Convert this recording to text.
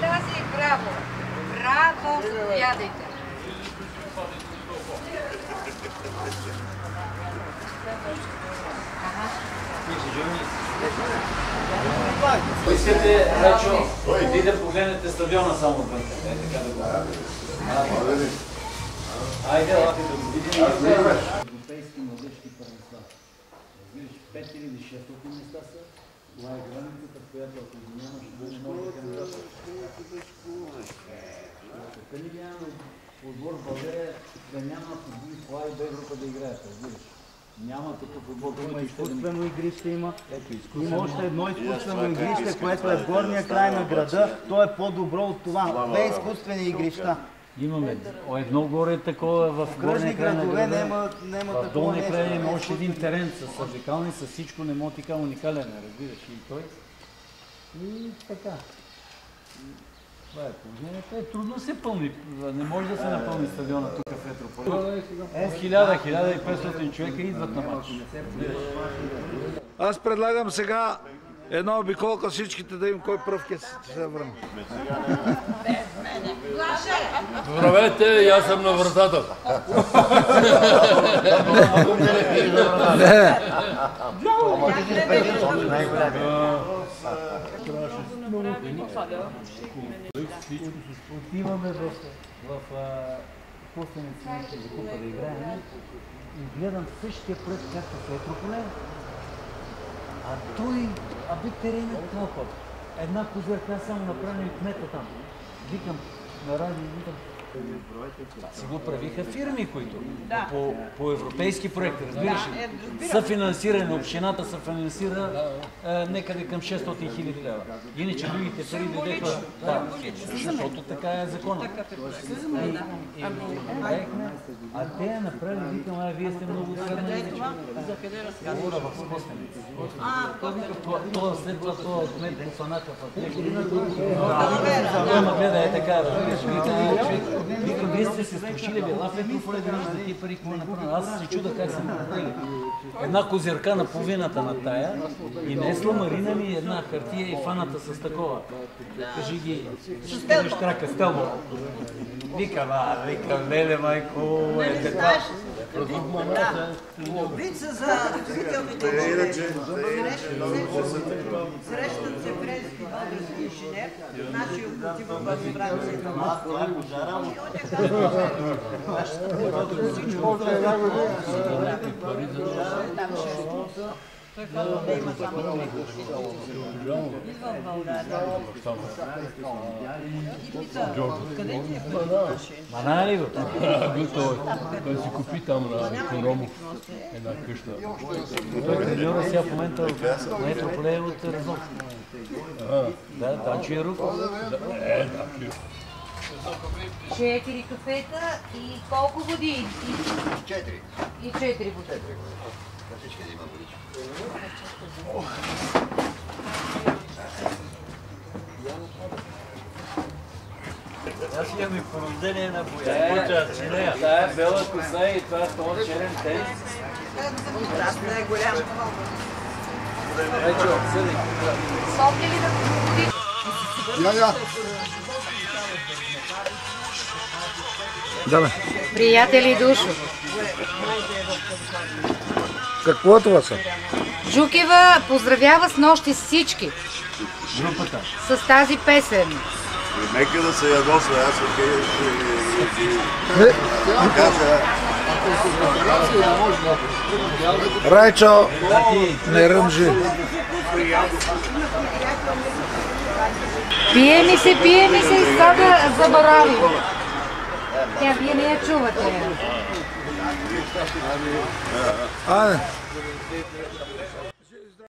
Тази, браво! Браво! Заповядайте! Искате, Рачо, и да погледнете стадиона само отвън. Е, така да го Айде, лапи да го видим. Европейски младежки първенства. Разбираш, 5600 места са. Това е границата, в която ако нямаш, не може да кандидатстваш. Къде ли няма отбор в България да няма футбол в А и Б група да играят, разбираш? Няма такъв отбор, Има изкуствено игрище, има. Има още едно изкуствено игрище, което е в горния край на града. То е по-добро от това. Две изкуствени игрища. Имаме едно горе такова в Кръжни горния край на градове града. няма, няма В такова нещо. край има още един терен с сърдикални, с всичко, не мога така уникален, е, разбираш и той. И така. Това е положението. Е, трудно се пълни. Не може да се напълни стадиона тук в Етрополе. По 1000-1500 човека идват на матч. Аз предлагам сега една обиколка всичките да им кой пръв ке се върне. Здравейте, аз съм на вратата. Отиваме в, в а, костеници за купа да играем и гледам същия проект, както в Етрополе. А той, а бе теренът толкова. Една козирка, само направим кмета там. Викам на радио, викам, си го правиха фирми, които по, по европейски проекти, разбираш ли? Съфинансиране, общината съфинансира е, некъде към 600 хиляди лева. Иначе другите пари дойдеха, да, защото така е законът. И, и, и правихме, а те я направили, викам, а вие сте много средно езични. Говоря в Костеница. То- То след това това кмет го фанаха в ма гледа е така, разбираш. Вика, вика, вие сте се струшили, бе, лаф е поле да виждате тия пари, какво е направено. Аз се чуда как са направили. Една козирка на половината на тая и не сламарина ми една хартия и фаната с такова. Кажи ги, ще штрака, стълбо. Викам, а, викам, леле, майко, е така. Вица за строителните. Срещат се френски български инженер, нашия отива в Франция. Той казва да има само три Идва в България. И пита, къде ти е първата машина? Мана ли го? Бил той, той си купи там на Икономов една къща. Той е треньора сега в момента на Етрополе е от Разлог. Да, Данчо е рук. Е, да, пил. Четири кафета и колко води? Четири. И четири води. На всички да има водичка. Аз имам и порождение на боя. Това е бела коса и това е този черен тен. Аз не е голям. Вече обсъдих. Сопли ли да води? Я, я. Да, бе. Приятели Душо, Какво е това са? Жукева поздравява с нощи всички. Групата. С тази песен. Нека да се ядосва, аз ще кажа. Райчо, не ръмжи. Пие ми се, пие ми се и сега да забравим. Тя вие не я чувате. Айде.